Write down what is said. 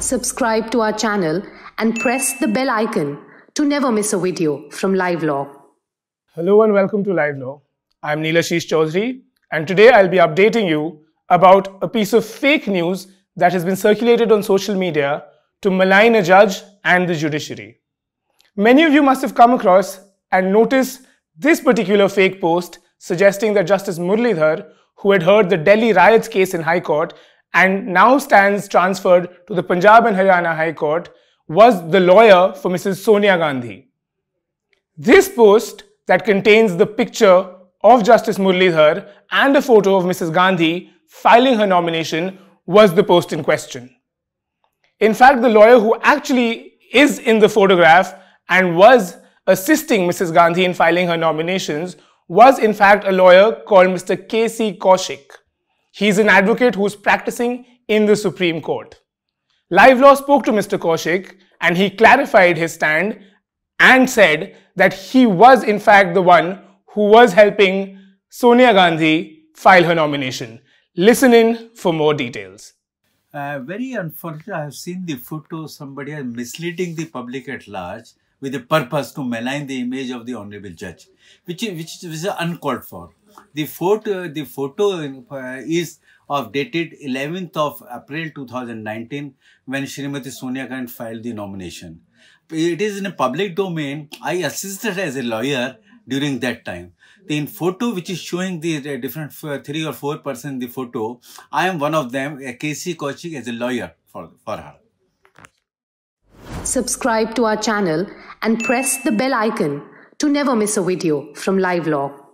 Subscribe to our channel and press the bell icon to never miss a video from Live Law. Hello and welcome to Live Law. I'm Neelashish Chaudhary and today I'll be updating you about a piece of fake news that has been circulated on social media to malign a judge and the judiciary. Many of you must have come across and noticed this particular fake post suggesting that Justice Muralidhar, who had heard the Delhi riots case in High Court and now stands transferred to the Punjab and Haryana High Court, was the lawyer for Mrs. Sonia Gandhi. This post that contains the picture of Justice Muralidhar and a photo of Mrs. Gandhi filing her nomination was the post in question. In fact, the lawyer who actually is in the photograph and was assisting Mrs. Gandhi in filing her nominations was in fact a lawyer called Mr. K.C. Kaushik. He's an advocate who's practicing in the Supreme Court. Live Law spoke to Mr. Kaushik and he clarified his stand and said that he was in fact the one who was helping Sonia Gandhi file her nomination. Listen in for more details. Uh, very unfortunate, I have seen the photo, somebody is misleading the public at large with a purpose to malign the image of the honorable judge, which is, which is uncalled for. The photo, the photo uh, is of dated 11th of April 2019 when Srimati Sonia Gandhi filed the nomination. It is in a public domain. I assisted as a lawyer during that time. The photo which is showing the different uh, three or four person in the photo, I am one of them, K.C. Kaushik as a lawyer for, for her. Subscribe to our channel and press the bell icon to never miss a video from Live Law.